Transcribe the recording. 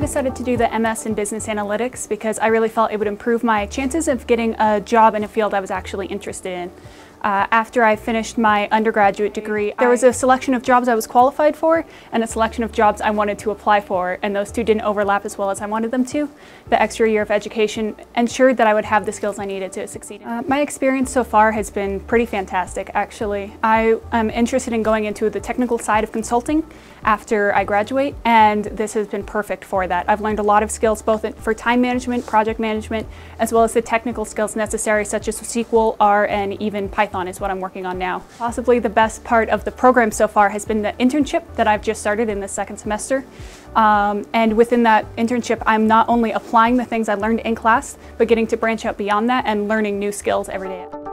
decided to do the MS in Business Analytics because I really felt it would improve my chances of getting a job in a field I was actually interested in. Uh, after I finished my undergraduate degree, there was a selection of jobs I was qualified for and a selection of jobs I wanted to apply for, and those two didn't overlap as well as I wanted them to. The extra year of education ensured that I would have the skills I needed to succeed. Uh, my experience so far has been pretty fantastic, actually. I am interested in going into the technical side of consulting after I graduate, and this has been perfect for that. I've learned a lot of skills both for time management, project management, as well as the technical skills necessary such as SQL, R, and even Python Python is what I'm working on now. Possibly the best part of the program so far has been the internship that I've just started in the second semester. Um, and within that internship, I'm not only applying the things I learned in class, but getting to branch out beyond that and learning new skills every day.